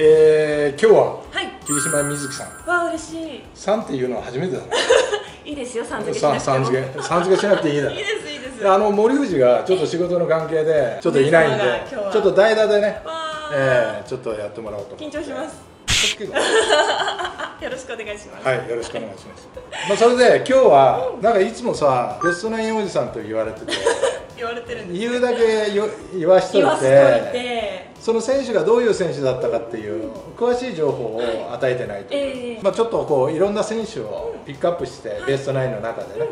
えー、今日ははい。霧島瑞希さん。わあ嬉しい。さんっていうのは初めてだね いいですよさん付けしなくても。ささん付け。さん付けしなくていいだろいいですいいです。あの森藤がちょっと仕事の関係でちょっといないんでちょっと代打でね、えー、ちょっとやってもらおうと緊張します。す よろしくお願いします。はいよろしくお願いします。まあそれで今日はなんかいつもさベストナインおじさんと言われてて言われてるんです言うだけよ言わしといてて。その選手がどういう選手だったかっていう詳しい情報を与えてないという、ええまあ、ちょっとこういろんな選手をピックアップして、ベストナインの中でね、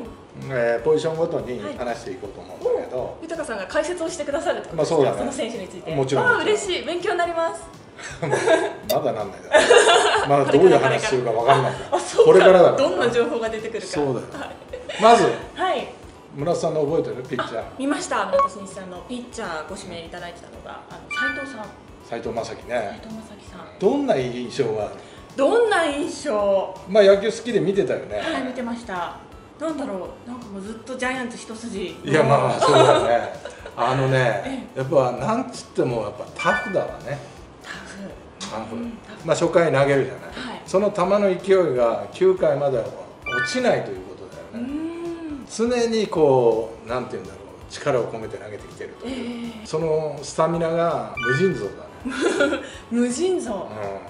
えーポジションごとに話していこうと思うんだけど、豊さんが解説をしてくださるってことですか、まあそうだね。その選手について。もちろんわあ嬉しい。勉強になります。まだなんないだろまだどういう話するか分かんない。あそうこれからだから。どんな情報が出てくるか。そうだよ。まずはい村瀬さんの覚えてる？ピッチャー。見ました。村田真一さんのピッチャーご指名いただいてたのがあの斉藤さん。斉藤正樹斉ね藤正樹さん。どんな印象がどんな印象？まあ野球好きで見てたよね、はい見てました。なんだろう。なんかもうずっとジャイアンツ一筋。いやまあまあそうだよね。あのねやっぱなんつってもやっぱタフだわね。タフ。タフ。うんまあ初回投げるじゃない、はい。その球の勢いが9回までは落ちないということだうよね、ん常にこうなんて言うんだろう力を込めて投げてきてるとええ。そのスタミナが無尽蔵だね、無尽蔵、う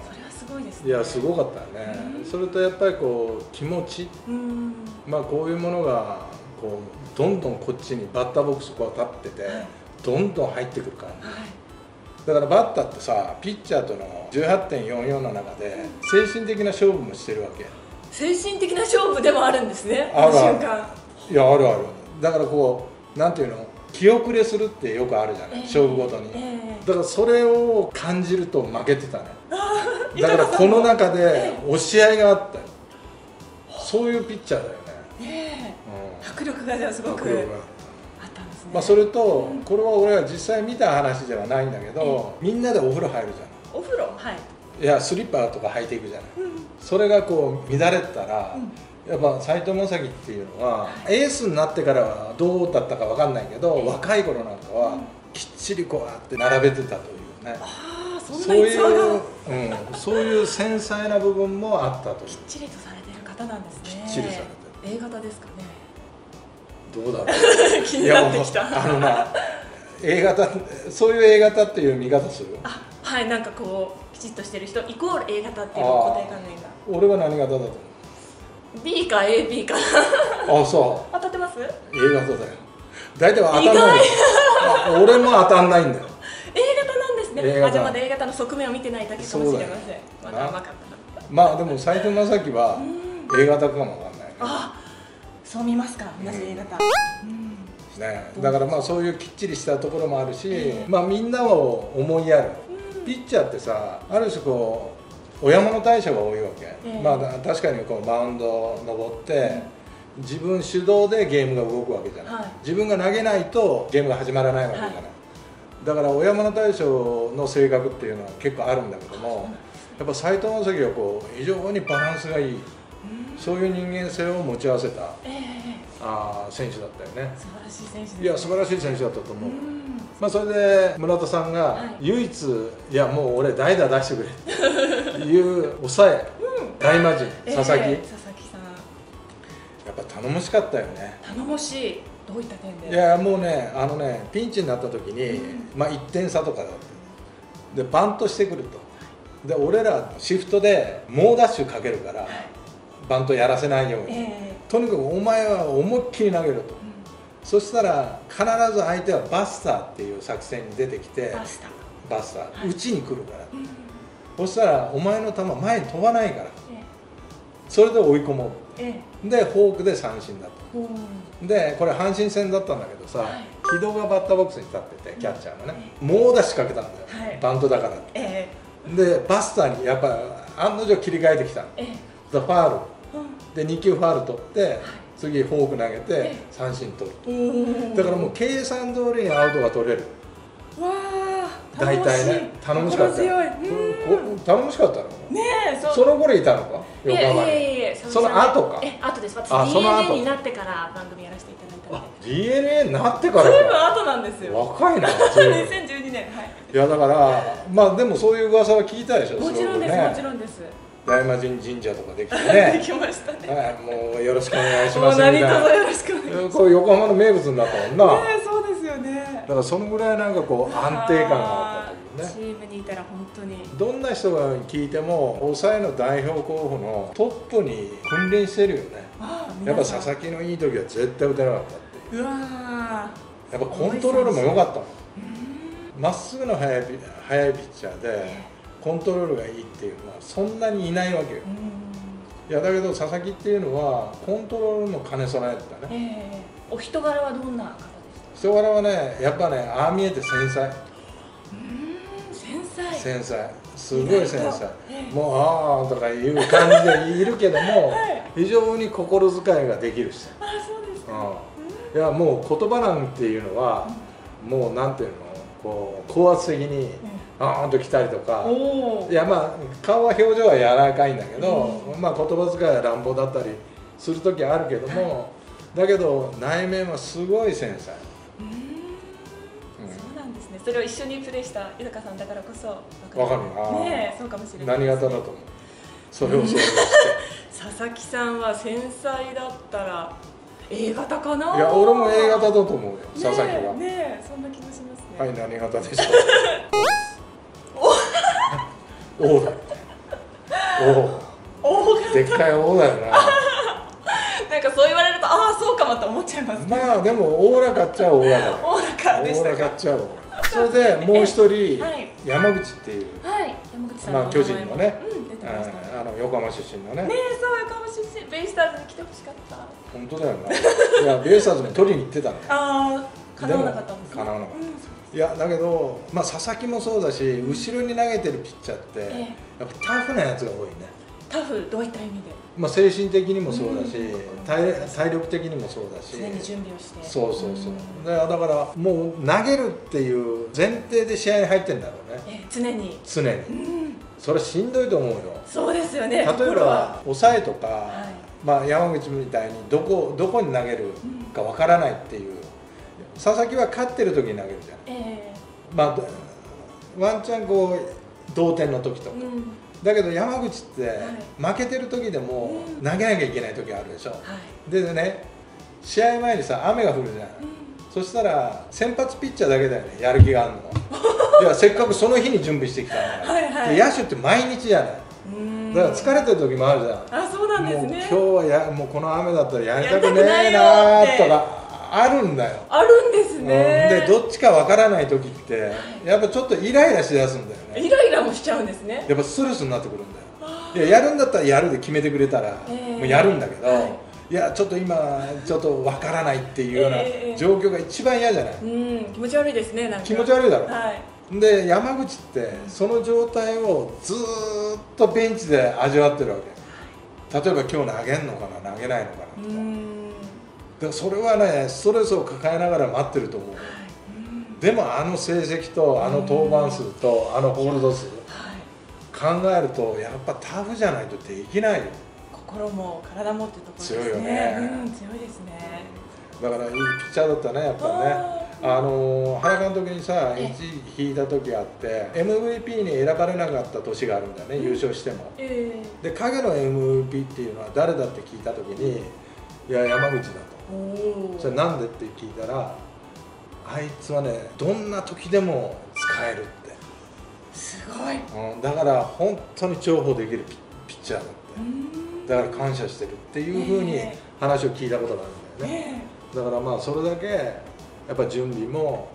それはすごいですん、ね。いやすごかったよね、うん。それとやっぱりこう気持ち。うん。まあこういうものがこうどんどんこっちにバッターボックスこう立ってて、はい。どんどん入ってくる感じ。はい。だからバッターってさピッチャーとの18.44の中で精神的な勝負もしてるわけ。精神的な勝負でもあるんですねあの瞬間いやあるある。だからこうなんていうの気遅れするってよくあるじゃない、ええ。勝負ごとに、えだからそれを感じると負けてたね。え だからこの中でえ押し合いがあった。よそういうピッチャーだよね、ええ。うん。迫力がじゃあすごく迫力が。あったんですね。まあ、それとこれは俺は実際見た話ではないんだけど、みんなでお風呂入るじゃお風呂？はい。んいやスリッパとか履いていくじゃない。うん。それがこう乱れてたら、やっぱ斉藤正樹っていうのは、エースになってからはどうだったかわかんないけど、若い頃なんかはきっちりこうやって並べてたというね、ああそういう、うん、そういう繊細な部分もあったときっちりとされてる方なんですね。きっちりされて A 型ですかね。どうだろう。気になってきた。あのな A 型そういう A 型っていう見方する？あはいなんかこうきちっとしてる人イコール A 型っていう固定観念が。俺は何型だと思 B か AB かうあそう。当たってます？A 型だよ。大体は当たんない。あ俺も当たんないんだよ。A 型なんですね。A 型あじゃあまだ A 型の側面を見てないだけかもしれません。まだ甘かった。まあでも斉藤正樹は A 型かもわかんないね。あそう見ますか。同じ A 型うん。ね。だからまあそういうきっちりしたところもあるし、ええまあみんなを思いやる、ピッチャーってさある種こう親物対象が多いわけ、えまあ確かにこうマウンド登って、自分主導でゲームが動くわけじゃない、はい。自分が投げないとゲームが始まらないわけじゃない、はい。だから親物対象の性格っていうのは結構あるんだけどもやっぱ斉藤正樹はこう非常にバランスがいい。そういう人間性を持ち合わせたええあー選手だったよね。素晴らしい選手ですいや素晴らしい選手だったと思う、うん。まあ、それで村田さんがはい。唯一、い、やもう俺代打出してくれ いう抑え、大魔神佐々木、ええ佐々木さん。やっぱ頼もしかったよね。頼もしい。どういった点で？いやもうねあのねピンチになった時に、まあ、1点差とかだった。でバントしてくると。で俺らシフトで猛ダッシュかけるから、バントやらせないように、えとにかくお前は思いっきり投げると、そしたら必ず相手はバスターっていう作戦に出てきてえバスタバスター、はい。打ちに来るから、うんそしたらお前の球前に飛ばないから。えそれで追い込もええ。うでフォークで三振だと。でこれ阪神戦だったんだけどさ、はい。木戸がバッターボックスに立っててキャッチャーがね、猛ダッシュかけたんだよ、はい。バントだからって。えでバスターにやっぱ案の定切り替えてきたの。えファールうん。で2球ファール取って次フォーク投げてえ三振取る。だからもう計算通りにアウトが取れる。わあ大体ね頼もしかったよ心強いうん。こ頼もしかったの？ねえそその頃いたのか？横浜に。いやいやいやその後か？え後です。私あその後 DNA になってから番組やらせていただいたあので DNA になってからずいぶんか後なんですよ。若いな 随分2012年はい。いやだからまあでもそういう噂は聞いたでしょ？もちろんです、すごくもちろんです。大魔神神社とかできて でねきましたね。はいもうよろしくお願いしもうますみたい何卒なよろしくお願いします。横浜の名物になったもんな、ねそうですよね。だからそのぐらいなんかこう安定感がね。チームにいたら本当に。どんな人が聞いても抑えの代表候補のトップに君臨してるよね。あやっぱ佐々々木のいい時は絶対打てなかったっていう。うわやっぱコントロールも良かったもん。ーうまっすぐの速いピ速いピッチャーでコントロールがいいっていうのはそんなにいないわけよ。ん。いやだけど佐々木っていうのはコントロールも兼ね備えてたね。ええ。お人柄はどんな方でした人柄はねやっぱねああ見えて繊細繊細すごい繊細ええもうああとかいう感じでいるけどもはい。非常に心遣いができる人。あそうですか。うん。いやもう言葉なんていうのはもうなんていうの？こう高圧的にあーんと来たりとか。いやまあ顔は表情は柔らかいんだけど、まあ言葉遣いは乱暴だったりする時あるけども、だけど内面はすごい繊細、それを一緒にプレーした豊さんだからこそわかる。なねえそうかもしれない何型だと思う？それを想像して。佐々木さんは繊細だったら A 型かな？いいや俺も A 型だと思うよ佐々木は、ねそんな気がしますね。はい何型でしょう？O だ。お O でっかい O だよな。なんかそう言われるとああそうかもって思っちゃいますね。まあでもおおらかっちゃおおらかだおおらかでしおおたかっちゃおうそれでもう一人、はい。山口っていうはい。山口さんまあ巨人のね。うんあの横浜出身のね。ねえそう横浜出身。ベイスターズに来てほしかった。本当だよな。いやベイスターズに取りに行ってたんだよ。ああ叶わなかったんですね。叶わなかった。うんいやだけど、まあ、佐々木もそうだし後ろに投げてるピッチャーって、え。やっぱタフなやつが多いね、タフどういった意味で？まあ、精神的にもそうだし、うん。体体力的にもそうだし。常に準備をして。そうそうそう、ん。だからもう投げるっていう前提で試合に入ってんだろうね。え常に。常に。うん。それしんどいと思うよ。そうですよね例えば抑えとか、はい。まあ、山口みたいにどこどこに投げるかわからないっていう。佐々木は勝ってる時に投げるじゃん。えまあどワンチャンこう同点の時とかだけど山口ってい。負けてる時でもうん。投げなきゃいけない時あるでしょ。はい。でね試合前にさ雨が降るじゃん。そしたら先発ピッチャーだけだよねやる気があるの。いやせっかくその日に準備してきたんだからはい。野手って毎日じゃない。うん。だから疲れてる時もあるじゃん。あそうなんですね。もう今日はやもうこの雨だったらやりたくねえなーとかあるんだよ、あるんですうん。ねでどっちかわからない時ってやっぱちょっとイライラしだすんだよね。イライラもしちゃうんですね。やっぱストレスになってくるんだよ。いややるんだったらやるで決めてくれたら、ええ。もうやるんだけど、、はい。やちょっと今ちょっとわからないっていうようなええ状況が一番嫌じゃない、うん気持ち悪いですねなんか。気持ち悪いだろ。はい。で山口ってその状態をずーっとベンチで味わってるわけ。例えば今日投げんのかな投げないのかなとか、うんでそれはねストレスを抱えながら待ってると思う。はい。うん。でもあの成績とあの登板数とあのホールド数はい。考えるとやっぱタフじゃないとできないよ。心も体もってところですね。強いよね。うん強いですね。だからいいピッチャーだったねやっぱりねあの原監督にさえ1位引いた時あって MVP に選ばれなかった年があるんだよね、優勝しても。えで影の MVP っていうのは誰だって聞いた時にいや山口だとそれなんでって聞いたらあいつはねどんな時でも使えるって、すごい。うん、だから本当に重宝できるピピッチャーだって。うん。だから感謝してるっていうふうにえ話を聞いたことがあるんだよね、ねだからまあそれだけやっぱ準備も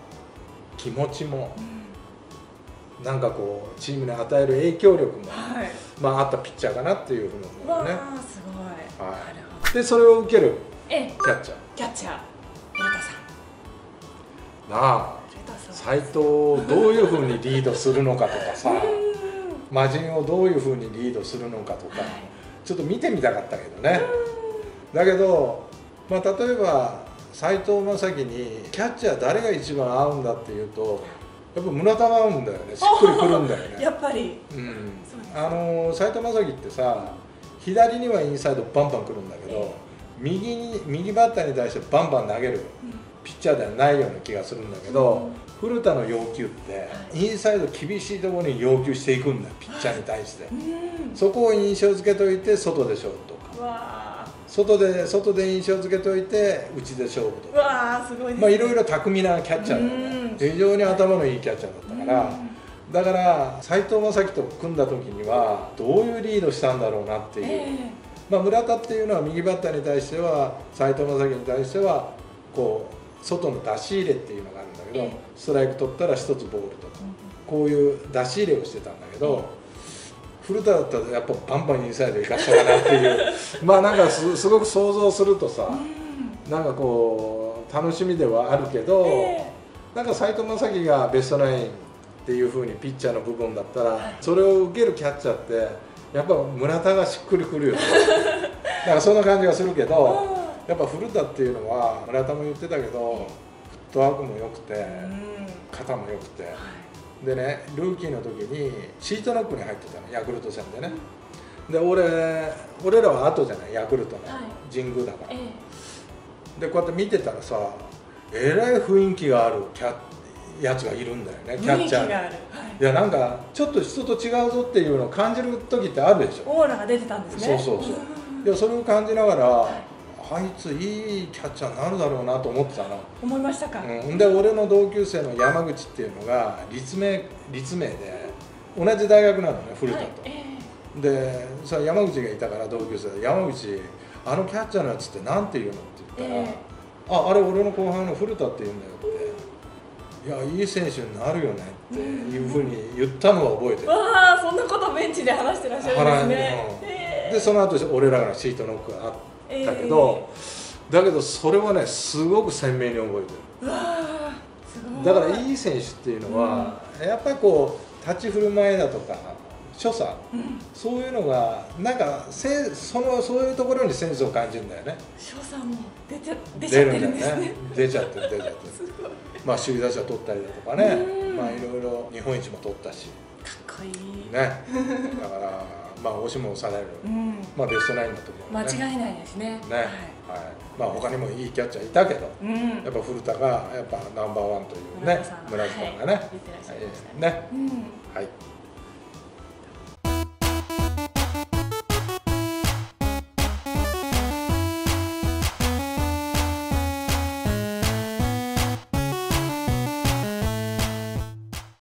気持ちもえうん。なんかこうチームに与える影響力も、はい。まあ、あったピッチャーかなっていうふうに思うよね。すごい。はい。でそれを受けるええ。キャッチャー。キャッチャー。古田さん。なあ斎藤をどういうふうにリードするのかとかさ。うん。魔人をどういうふうにリードするのかとか。はい。ちょっと見てみたかったけどね。だけど、まあ、例えば斎藤正樹にキャッチャー誰が一番合うんだっていうとやっぱ胸玉合うんだよね。しっくりくるんだよね。やっぱり。うん。あの斎藤正樹ってさ左にはインサイドバンバン来るんだけど、ええ右に右バッターに対してバンバン投げるピッチャーではないような気がするんだけど、古田の要求ってインサイド厳しいところに要求していくんだよピッチャーに対して、そこを印象付けといて外で勝負とか。外で外で印象付けといて内で勝負とか。すごい、まあいろいろ巧みなキャッチャーだよね非常に頭のいいキャッチャーだったから、だから斎藤正樹と組んだ時にはどういうリードしたんだろうなっていう、えー、まあ、村田っていうのは右バッターに対しては斎藤正樹に対してはこう外の出し入れっていうのがあるんだけど、えー、ストライク取ったら1つボールとか、こういう出し入れをしてたんだけど。古田だったらやっぱバンバンインサイド行かしたかなっていう。まあなんかすごく想像するとさ、うん、なんかこう楽しみではあるけど、えー、なんか斎藤正樹がベストナインっていうふうにピッチャーの部分だったらそれを受けるキャッチャーってやっぱ村田がしっくりくるよね。だからそんな感じがするけどやっぱ古田っていうのは村田も言ってたけどフットワークも良くて肩も良くて。でねルーキーの時にシートノックに入ってたのヤクルト戦でね。で俺俺らは後じゃないヤクルトの神宮だから、でこうやって見てたらさえらい雰囲気があるキャッやつがいるんだよねキャッチャー、はい、いやなんかちょっと人と違うぞっていうのを感じる時ってあるでしょ。オーラが出てたんですね。そうそうそう。いやそれを感じながら、はい、あいついいキャッチャーになるだろうなと思ってたの思いましたか、うん、で俺の同級生の山口っていうのが立命立命で同じ大学なのね古田と、はい。えー、でそ山口がいたから同級生で山口あのキャッチャーのやつって何て言うのって言ったら、えー、ああれ俺の後輩の古田って言うんだよいやいい選手になるよねっていうふうに言ったのは覚えてる、わあそんなことベンチで話してらっしゃるんですね、うん、でその後俺らがシートノックがあったけど、えー、だけどそれはねすごく鮮明に覚えてる。だからいい選手っていうのは、うん、やっぱりこう立ち振る舞いだとか所作、うん、そういうのがなんかせそのそういうところにセンスを感じるんだよね。所作も出ちゃ出ちゃってるんですね。出ちゃってる出ちゃってるまあ首位打者取ったりだとかね。まあいろいろ日本一も取ったし。かっこいい。ね。だからまあ押しも押される、うん、まあベストナインだと思う、ね、間違いないですね。ね、はい、はい、まあ他にもいいキャッチャーいたけど、うん、やっぱ古田がやっぱナンバーワンというね村木さんがね、はい、ね、うん、はい